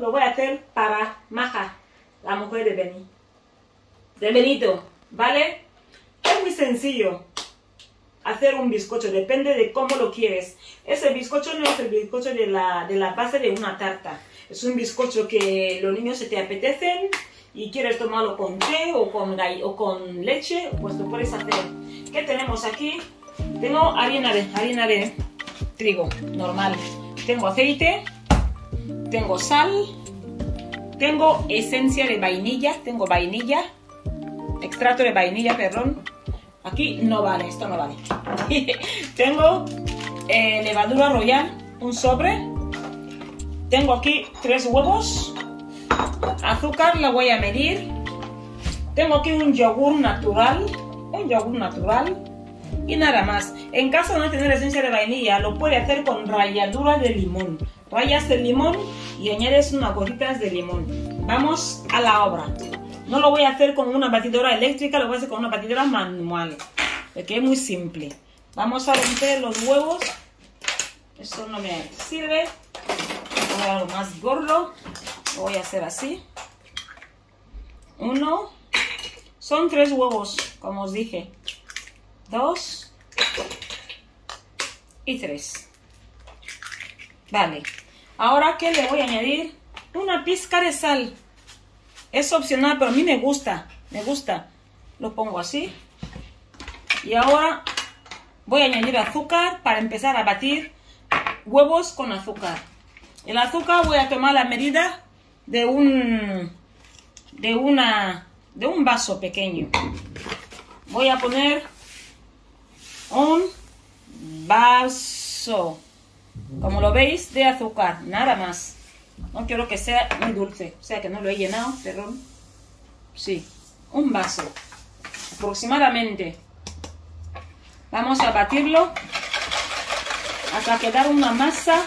lo voy a hacer para Maja, la mujer de Beni. De Benito, ¿vale? Es muy sencillo hacer un bizcocho, depende de cómo lo quieres. Ese bizcocho no es el bizcocho de la, de la base de una tarta. Es un bizcocho que los niños se te apetecen y quieres tomarlo con té o con, o con leche, pues lo puedes hacer. ¿Qué tenemos aquí? Tengo harina de, harina de trigo normal. Tengo aceite, tengo sal, tengo esencia de vainilla, tengo vainilla, extracto de vainilla, perdón. Aquí no vale, esto no vale. tengo eh, levadura royal, un sobre. Tengo aquí tres huevos. Azúcar la voy a medir. Tengo aquí un yogur natural, un yogur natural y nada más. En caso de no tener esencia de vainilla, lo puede hacer con ralladura de limón. Rayas el limón y añades unas gotitas de limón. Vamos a la obra. No lo voy a hacer con una batidora eléctrica, lo voy a hacer con una batidora manual, porque es muy simple. Vamos a romper los huevos. Eso no me sirve. Voy a algo más gordo. Lo voy a hacer así. Uno. Son tres huevos, como os dije. Dos. Y tres. Vale. Ahora que le voy a añadir una pizca de sal. Es opcional, pero a mí me gusta. Me gusta. Lo pongo así. Y ahora voy a añadir azúcar para empezar a batir huevos con azúcar. El azúcar voy a tomar la medida de un de una de un vaso pequeño. Voy a poner un vaso, como lo veis, de azúcar, nada más. No quiero que sea muy dulce, o sea que no lo he llenado. Sí, un vaso, aproximadamente. Vamos a batirlo hasta quedar una masa,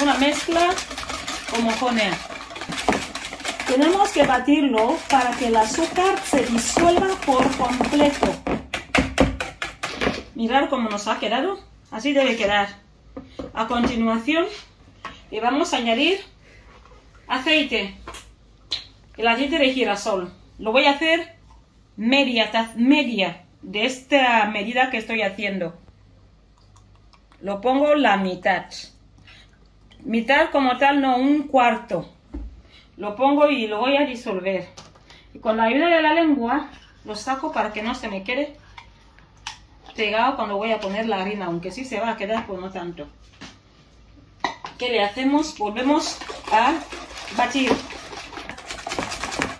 una mezcla homogénea. Tenemos que batirlo para que el azúcar se disuelva por completo. Mirad cómo nos ha quedado. Así debe quedar. A continuación, le vamos a añadir aceite. El aceite de girasol. Lo voy a hacer media, media de esta medida que estoy haciendo. Lo pongo la mitad. Mitad como tal, no un cuarto. Lo pongo y lo voy a disolver. Y con la ayuda de la lengua lo saco para que no se me quede pegado cuando voy a poner la harina, aunque sí se va a quedar, pues no tanto. ¿Qué le hacemos? Volvemos a batir.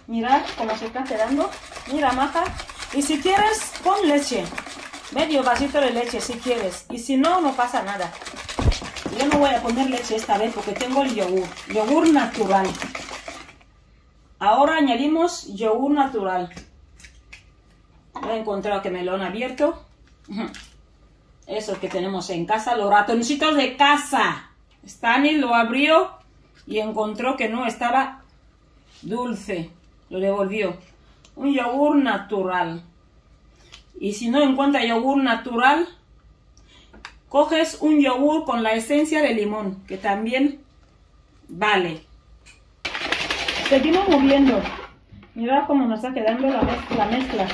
Mirad cómo se está quedando. Mira, maja. Y si quieres, pon leche. Medio vasito de leche si quieres. Y si no, no pasa nada. Yo no voy a poner leche esta vez porque tengo el yogur. Yogur natural. Ahora añadimos yogur natural. He encontrado que me lo han abierto. Eso que tenemos en casa, los ratoncitos de casa. Stanley lo abrió y encontró que no estaba dulce. Lo devolvió. Un yogur natural. Y si no encuentra yogur natural, coges un yogur con la esencia de limón, que también vale. Seguimos moviendo. Mira cómo nos está quedando la mezcla.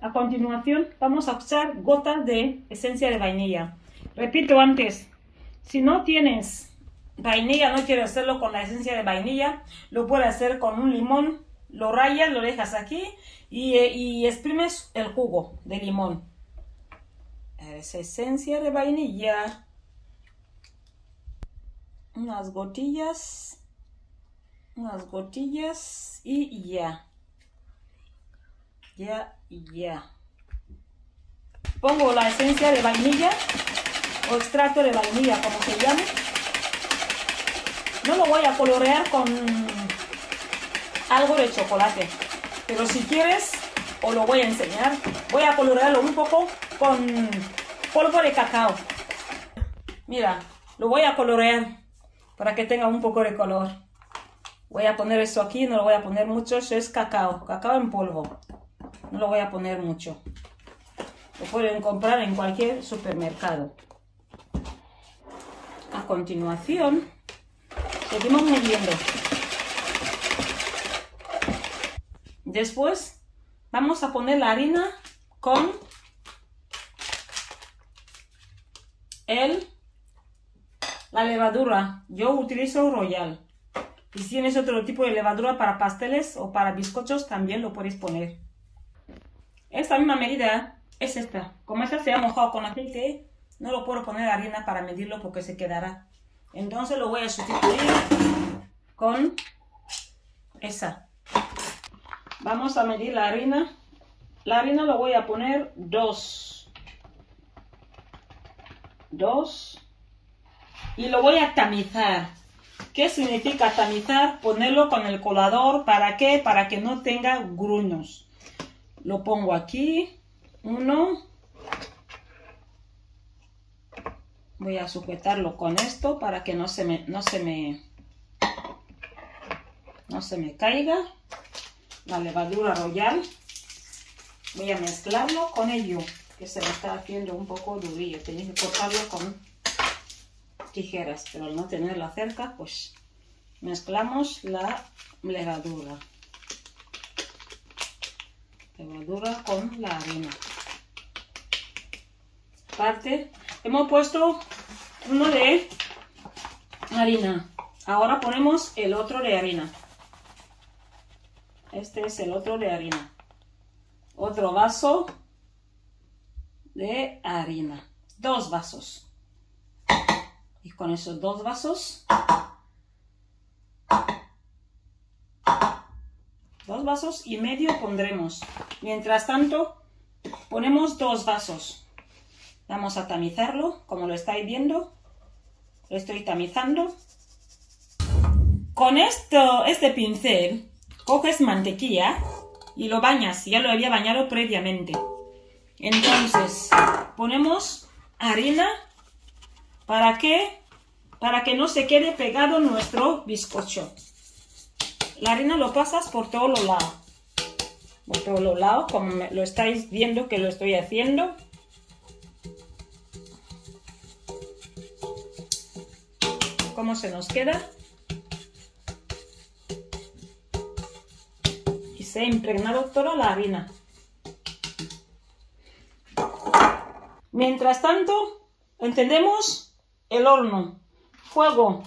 A continuación vamos a usar gotas de esencia de vainilla. Repito antes, si no tienes vainilla, no quieres hacerlo con la esencia de vainilla, lo puedes hacer con un limón, lo rayas, lo dejas aquí y, eh, y exprimes el jugo de limón. Es esencia de vainilla. Unas gotillas. Unas gotillas y ya. Ya, ya. Pongo la esencia de vainilla o extracto de vainilla, como se llame. No lo voy a colorear con algo de chocolate. Pero si quieres, os lo voy a enseñar. Voy a colorearlo un poco con polvo de cacao. Mira, lo voy a colorear para que tenga un poco de color. Voy a poner esto aquí, no lo voy a poner mucho, eso es cacao, cacao en polvo. No lo voy a poner mucho. Lo pueden comprar en cualquier supermercado. Continuación, Seguimos moviendo. Después vamos a poner la harina con el, la levadura. Yo utilizo Royal. Y si tienes otro tipo de levadura para pasteles o para bizcochos, también lo puedes poner. Esta misma medida es esta. Como esta se ha mojado con aceite, no lo puedo poner harina para medirlo porque se quedará. Entonces lo voy a sustituir con esa. Vamos a medir la harina. La harina lo voy a poner dos. Dos. Y lo voy a tamizar. ¿Qué significa tamizar? Ponerlo con el colador. ¿Para qué? Para que no tenga gruños. Lo pongo aquí. Uno. Voy a sujetarlo con esto para que no se me, no se me, no se me caiga la levadura royal. Voy a mezclarlo con ello, que se me está haciendo un poco durillo. Tenía que cortarlo con tijeras, pero al no tenerla cerca, pues mezclamos la levadura. Levadura con la harina. Parte, hemos puesto uno de harina. Ahora ponemos el otro de harina. Este es el otro de harina. Otro vaso de harina. Dos vasos. Y con esos dos vasos, dos vasos y medio pondremos. Mientras tanto, ponemos dos vasos. Vamos a tamizarlo, como lo estáis viendo. Lo estoy tamizando. Con esto, este pincel, coges mantequilla y lo bañas. Ya lo había bañado previamente. Entonces, ponemos harina ¿Para qué? Para que no se quede pegado nuestro bizcocho. La harina lo pasas por todos los lados. Por todos los lados, como lo estáis viendo que lo estoy haciendo. ¿Cómo se nos queda? Y se ha impregnado toda la harina. Mientras tanto, ¿entendemos? el horno. Fuego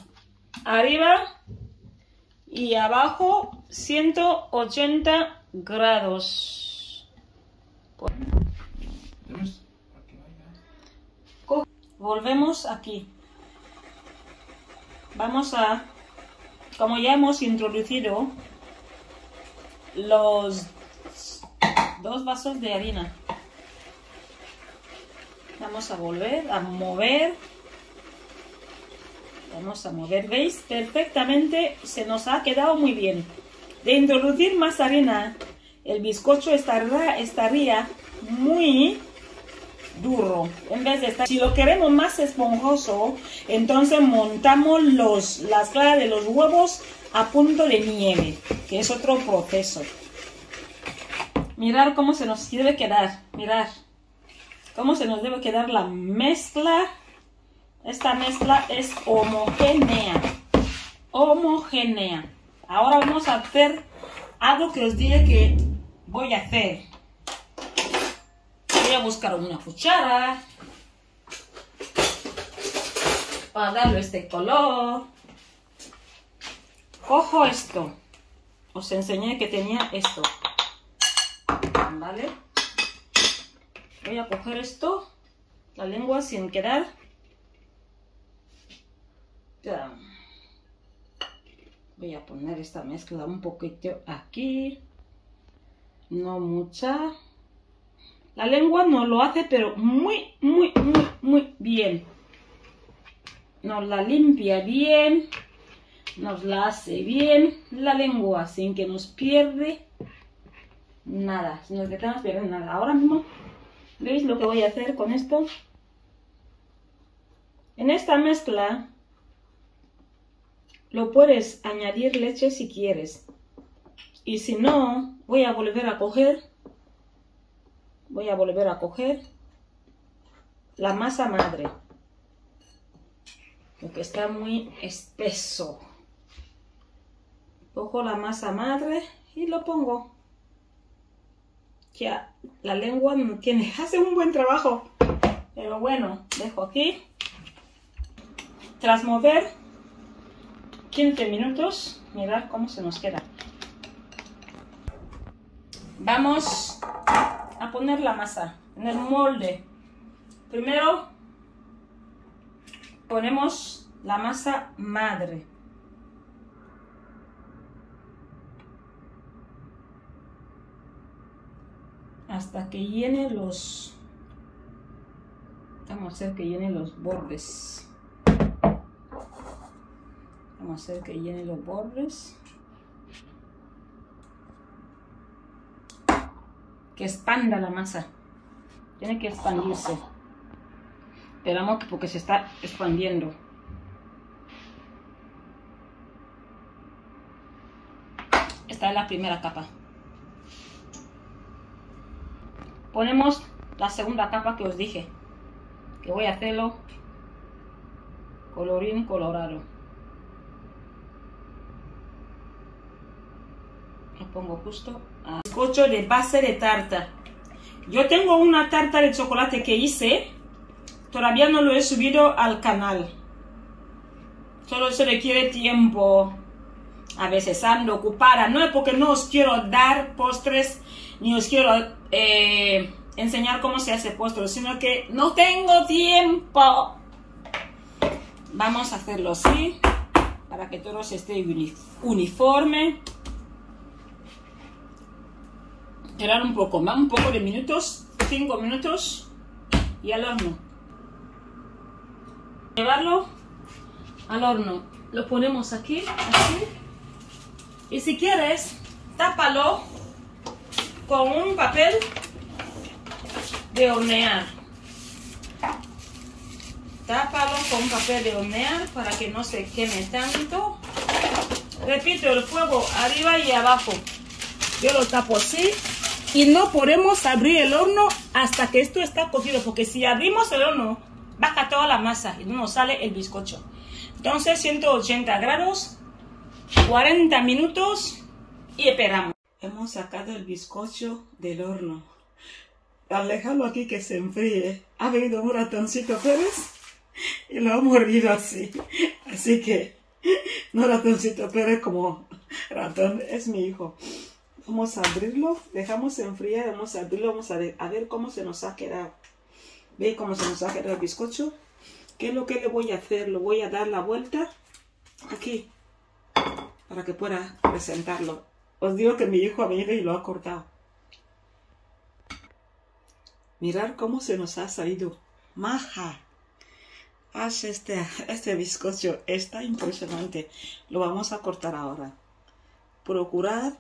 arriba y abajo 180 grados. Volvemos aquí. Vamos a, como ya hemos introducido, los dos vasos de harina. Vamos a volver a mover Vamos a mover, ¿veis? Perfectamente se nos ha quedado muy bien. De introducir más harina, el bizcocho estaría, estaría muy duro. En vez de estar... Si lo queremos más esponjoso, entonces montamos los, las claras de los huevos a punto de nieve, que es otro proceso. Mirar cómo se nos debe quedar, mirar cómo se nos debe quedar la mezcla esta mezcla es homogénea. Homogénea. Ahora vamos a hacer algo que os dije que voy a hacer. A buscar una cuchara para darle este color. Cojo esto. Os enseñé que tenía esto. ¿Vale? Voy a coger esto, la lengua sin quedar Voy a poner esta mezcla un poquito aquí. No mucha. La lengua no lo hace, pero muy, muy, muy, muy bien. Nos la limpia bien. Nos la hace bien la lengua sin que nos pierde nada. Sin que estamos perdiendo nada. Ahora mismo, ¿veis lo que voy a hacer con esto? En esta mezcla lo puedes añadir leche si quieres. Y si no, voy a volver a coger, voy a volver a coger la masa madre. Porque está muy espeso. Cojo la masa madre y lo pongo. Ya, la lengua no tiene, hace un buen trabajo. Pero bueno, dejo aquí. Tras mover 15 minutos, mirad cómo se nos queda. Vamos a poner la masa en el molde. Primero ponemos la masa madre. Hasta que llene los... Vamos a hacer que llene los bordes. Vamos a hacer que llene los bordes. Expanda la masa. Tiene que expandirse. Esperamos que porque se está expandiendo. Esta es la primera capa. Ponemos la segunda capa que os dije. Que voy a hacerlo colorín colorado. Lo pongo justo. Bizcocho de base de tarta. Yo tengo una tarta de chocolate que hice. Todavía no lo he subido al canal. Solo se requiere tiempo. A veces ando ocupada. No es porque no os quiero dar postres. Ni os quiero eh, enseñar cómo se hace postre. Sino que no tengo tiempo. Vamos a hacerlo así. Para que todo esté uniforme. Esperar un poco más, un poco de minutos, 5 minutos y al horno. Llevarlo al horno. Lo ponemos aquí, así. Y si quieres, tápalo con un papel de hornear. Tápalo con un papel de hornear para que no se queme tanto. Repito, el fuego arriba y abajo. Yo lo tapo así y no podemos abrir el horno hasta que esto está cocido, porque si abrimos el horno, baja toda la masa y no nos sale el bizcocho. Entonces 180 grados, 40 minutos y esperamos. Hemos sacado el bizcocho del horno. Al dejarlo aquí que se enfríe, ha venido un ratoncito Pérez y lo ha mordido así. Así que, no ratoncito Pérez como ratón, es mi hijo. Vamos a abrirlo, dejamos enfriar, vamos a abrirlo, vamos a ver, a ver cómo se nos ha quedado. ¿Ve cómo se nos ha quedado el bizcocho? ¿Qué es lo que le voy a hacer? Lo voy a dar la vuelta aquí para que pueda presentarlo. Os digo que mi hijo ha venido y lo ha cortado. Mirar cómo se nos ha salido. Maja. Haz este, este bizcocho. Está impresionante. Lo vamos a cortar ahora. Procurar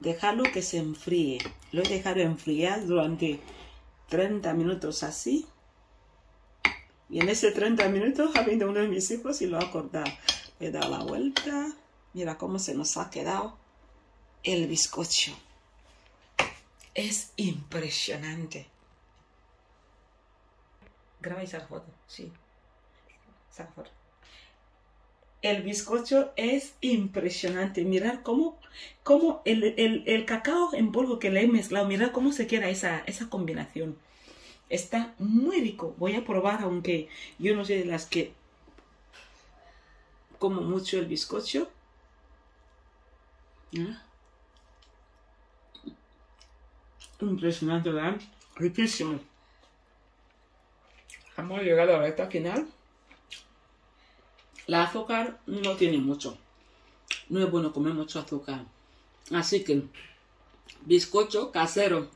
dejarlo que se enfríe. Lo he dejado enfriar durante 30 minutos así. Y en ese 30 minutos ha venido uno de mis hijos y lo ha cortado. Le he dado la vuelta. Mira cómo se nos ha quedado el bizcocho. Es impresionante. Graba esa foto, sí. Esa foto. El bizcocho es impresionante. Mirar cómo, cómo el, cacao en polvo que le he mezclado, mirar cómo se queda esa, esa combinación. Está muy rico. Voy a probar, aunque yo no soy de las que como mucho el bizcocho. ¿Ah? Impresionante, ¿verdad? Riquísimo. Hemos llegado a la recta final. La azúcar no tiene mucho. No es bueno comer mucho azúcar. Así que, bizcocho casero.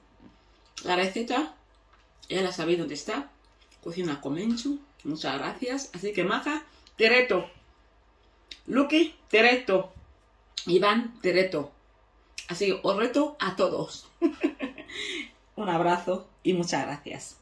La receta, ya la sabéis dónde está. Cocina con Menchu. Muchas gracias. Así que, Maja, te reto. Lucky, te reto. Iván, te reto. Así que os reto a todos. Un abrazo y muchas gracias.